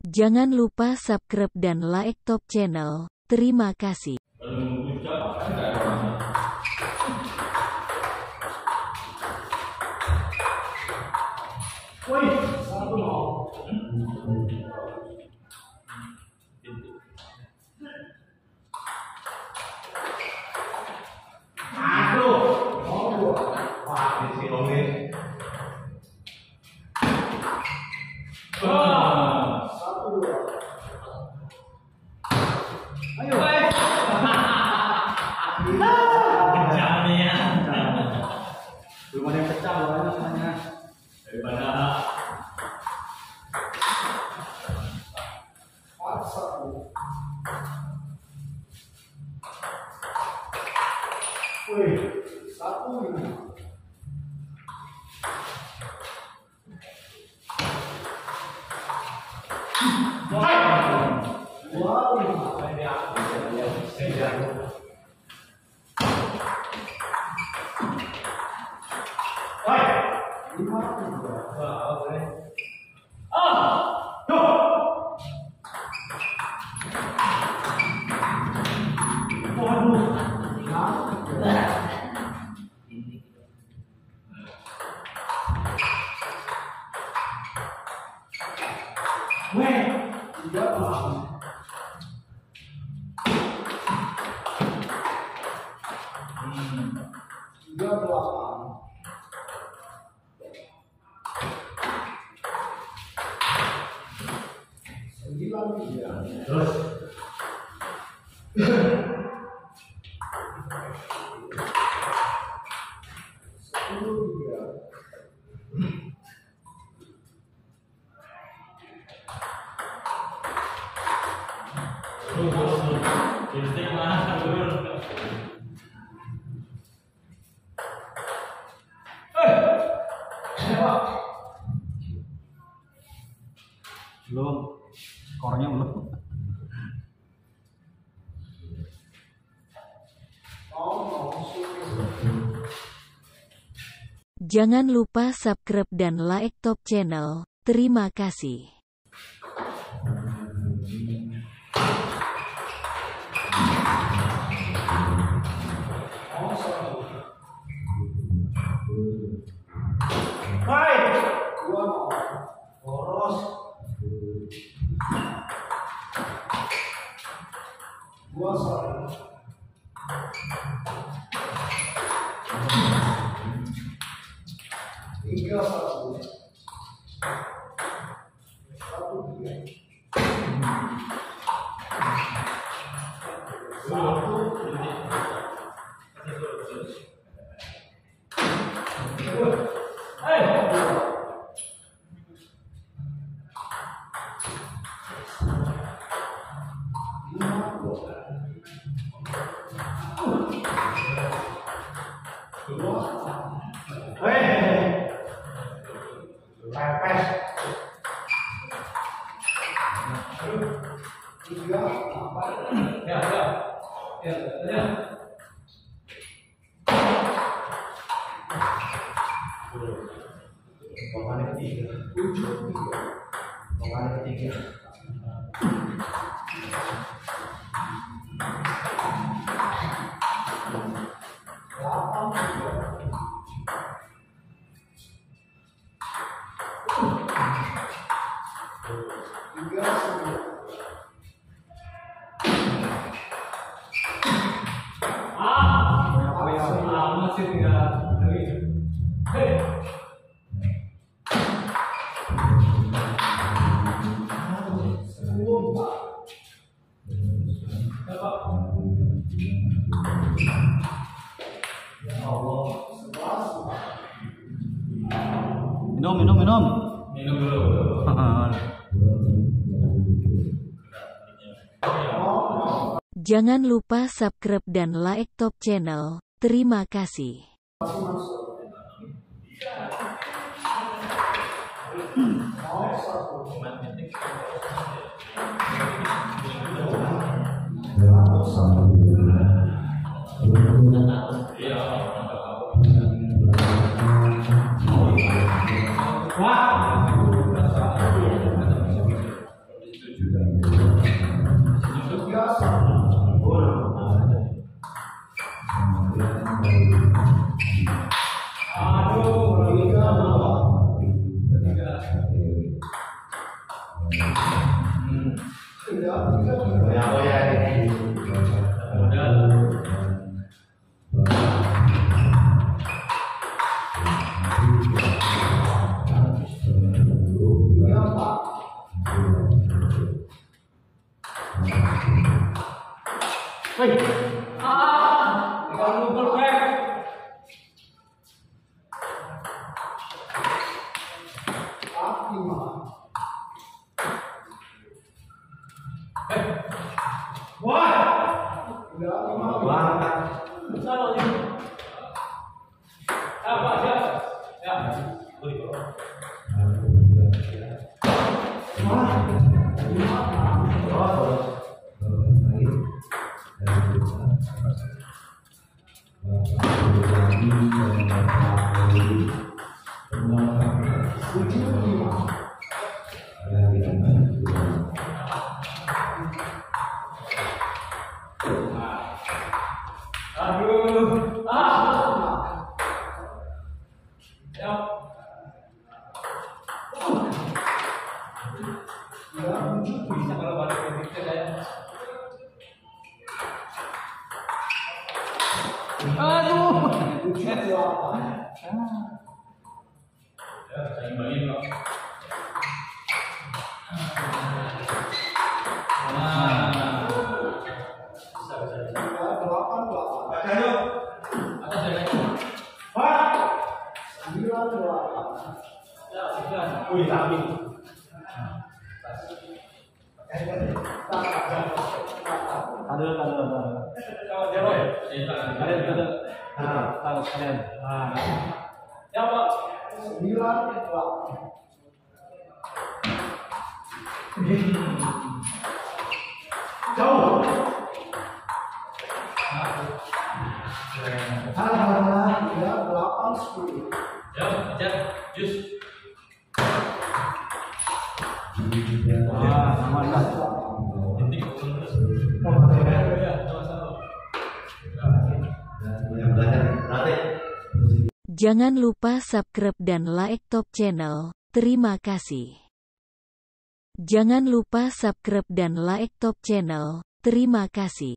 Jangan lupa subscribe dan like top channel. Terima kasih. Tiga paham. Tiga delapan. Sembilan tiga. terus Belum. Skornya belum. Jangan lupa subscribe dan like top channel. Terima kasih. Tiga satu. Pemain ketiga. Pemain ketiga. Ah hei Minum, minum, minum. minum dulu Jangan lupa subscribe dan like top channel. Terima kasih. Wah. Itu Aduh, kita mau. Ah, Aduh. Ah. Aduh. Ya, saya imbangin kok. Nah. Bisa, bisa, bisa. Atas ya, Pak. Ya, sekian. Wih, tapi. Ada, ada, ada. Kalau dia Roy, saya tangan. Ada, ada. Nah, taruh sekalian. Nah, Ya, Pak. jauh. Ya, ya, jus. Wah, lah. Jangan lupa subscribe dan like top channel. Terima kasih. Jangan lupa subscribe dan like top channel. Terima kasih.